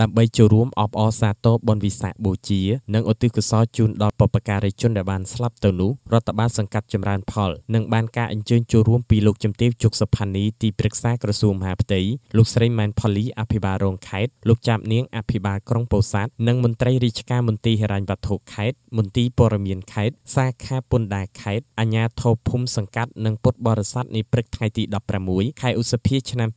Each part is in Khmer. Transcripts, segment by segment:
ដើម្បីចូលរួមអបអរសាទរបុណ្យវិសាខបូជា និងឧទ្ទិសកុសលជូនដល់បុព្វការីជនដែលបានស្លាប់ទៅនោះរដ្ឋបាលសង្កាត់ចម្រើនផលនិងបានការអញ្ជើញចូលរួមពីលោកជំទាវជុកសុផានីទីប្រឹក្សាក្រសួងមហាផ្ទៃលោកស្រីម៉ែនផូលីអភិបាលរងខេត្តលោកចាប់នាងអភិបាលក្រុងពោធិ៍សាត់និងមន្ត្រីរាជការមន្ទីរហិរញ្ញវត្ថុខេត្តមន្ទីរព័ត៌មានខេត្តសាខាពន្ធដារខេត្តអាជ្ញាធរភូមិសង្កាត់និងពុទ្ធបរិស័ទនាព្រឹកថ្ងៃទី16ខែឧសភាឆ្នាំ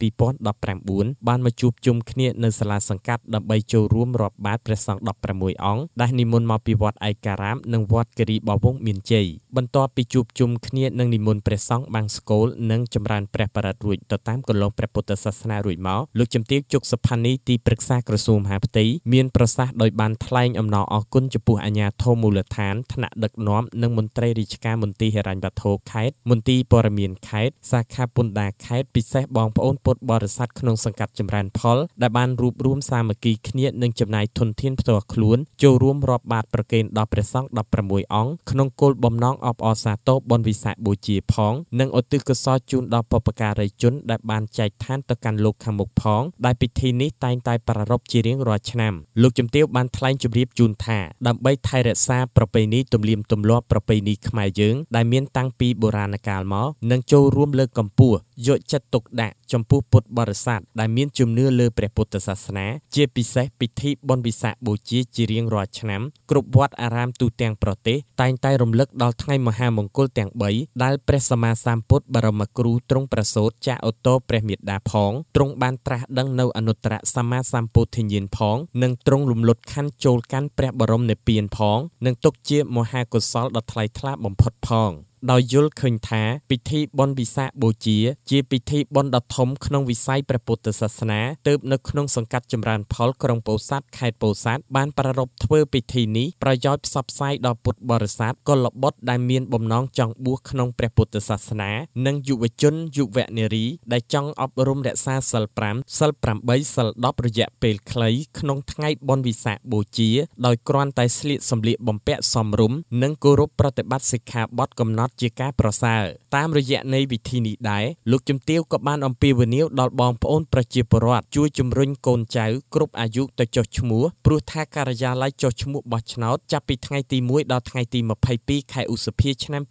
2019បានមកជួបជុំគ្នានៅសាលាសង្កាត់ដើម្បីចូលរួមរាប់បាតព្រះសង្ឃ16អង្គដែលនិមន្តមកពីវត្តឯការាម និងវត្តគិរីបវងមានជ័យបន្ទាប់ពីជួបជុំគ្នានឹងនិមន្តព្រះសង្ឃបាំងស្កូលនិងចម្រើនព្រះបរិត្តរួចទៅតាមគន្លងព្រះពុទ្ធសាសនារួចមកលោកជំទាវជុកសុផានីទីប្រឹក្សាក្រសួងមហាផ្ទៃមានប្រសាសន៍ដោយបានថ្លែងអំណរអគុណចំពោះអាជ្ញាធរមូលដ្ឋានថ្នាក់ដឹកនាំនិងមន្ត្រីរាជការមន្ទីរហិរញ្ញវត្ថុខេត្តមន្ទីរព័ត៌មានខេត្តសាខាពន្ធដារខេត្តពិសេសបងប្អូនពុទ្ធបរិស័ទក្នុងសង្កាត់ចម្រើនផលដែលបានរួបរួមសាមគ្គីគ្នានិងចំណាយធនធានផ្ទាល់ខ្លួនចូលរួមរាប់បាតប្រគេនដល់ព្រះសង្ឃ16អង្គក្នុងគោលបំណងអបអរសាទរបុណ្យវិសាខបូជាផង និងឧទ្ទិសកុសលជូនដល់បុព្វការីជនដែលបានចែកឋានទៅកាន់លោកខាងមុខផងដែលពិធីនេះតែងតែប្រារព្ធជារៀងរាល់ឆ្នាំលោកជំទាវបានថ្លែងជម្រាបជូនថាដើម្បីថែរក្សាប្រពៃណីទំនៀមទម្លាប់ប្រពៃណីខ្មែរយើងដែលមានតាំងពីបុរាណកាលមកនិងចូលរួមលើកកម្ពស់យកចិត្តទុកដាក់ចំពោះពុទ្ធបរិស័ទដែលមានជំនឿលើព្រះពុទ្ធសាសនាជាពិសេសពិធីបុណ្យវិសាខបូជាជារៀងរាល់ឆ្នាំគ្រប់វត្តអារាមទូទាំងប្រទេសតែងតែរំលឹកដល់ថ្ងៃមហាមង្គលទាំង3ដែលព្រះសម្មាសម្ពុទ្ធបរមគ្រូទ្រង់ប្រសូតចាកឧត្តរព្រះមេដាផងទ្រង់បានត្រាស់ដឹងនៅអនុត្តរសម្មាសម្ពុទ្ធញ្ញាណផងនិងទ្រង់រំលត់ខណ្ឌចូលកាន់ព្រះបរមនិព្វានផង និងទុកជាមហាកុសលដ៏ថ្លៃថ្លាបំផុតផង ដោយយល់ឃើញថាពិធីបុណ្យវិសាខបូជា ជាពិធីបុណ្យដ៏ធំក្នុងវិស័យព្រះពុទ្ធសាសនាទើបនៅក្នុងសង្កាត់ចម្រើនផលក្រុងពោធិ៍សាត់ខេត្តពោធិ៍សាត់បានប្រារព្ធធ្វើពិធីនេះប្រយោជន៍ផ្សព្វផ្សាយដល់ពុទ្ធបរិស័ទកុលបុត្រដែលមានបំណងចង់បួសក្នុងព្រះពុទ្ធសាសនា និងយុវជនយុវនារីដែលចង់អប់រំរក្សាសិល5សិល8សិល10រយៈពេលខ្លីក្នុងថ្ងៃបុណ្យវិសាខបូជា ដោយគ្រាន់តែស្លៀកសម្លៀកបំពាក់សមរម្យនិងគោរពប្រតិបត្តិសិក្ខាបទកំណត់ជាការប្រសើរតាមរយៈនៃវិធីនេះដែរលោកជំទាវក៏បានអំពាវនាវដល់បងប្អូនប្រជាពលរដ្ឋជួយជំរុញកូនចៅគ្រប់អាយុទៅចុះឈ្មោះព្រោះថាការិយាល័យចុះឈ្មោះបោះឆ្នោតចាប់ពីថ្ងៃទី1ដល់ថ្ងៃទី22ខែឧសភាឆ្នាំ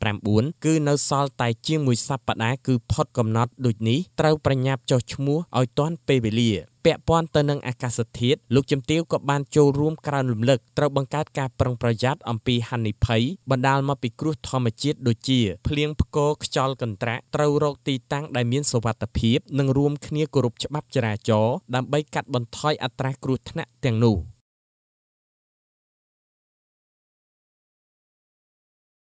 2019គឺនៅសល់តែជាងមួយសប្តាហ៍គឺផុតកំណត់ដូចនេះត្រូវប្រញាប់ចុះឈ្មោះឲ្យទាន់ពេលវេលា ពាក់ព័ន្ធទៅនឹងអាកាសធាតុលោកជំទាវក៏បានចូលរួមក្រើនរំលឹកត្រូវបង្កើតការប្រុងប្រយ័ត្នអំពីហានិភ័យបណ្ដាលមកពីគ្រោះធម្មជាតិដូចជាភ្លៀងផ្គរខ្យល់កន្ត្រាក់ត្រូវរកទីតាំងដែលមានសុវត្ថិភាពនិងរួមគ្នាគោរពច្បាប់ចរាចរណ៍ដើម្បីកាត់បន្ថយអត្រាគ្រោះថ្នាក់ទាំងនោះ។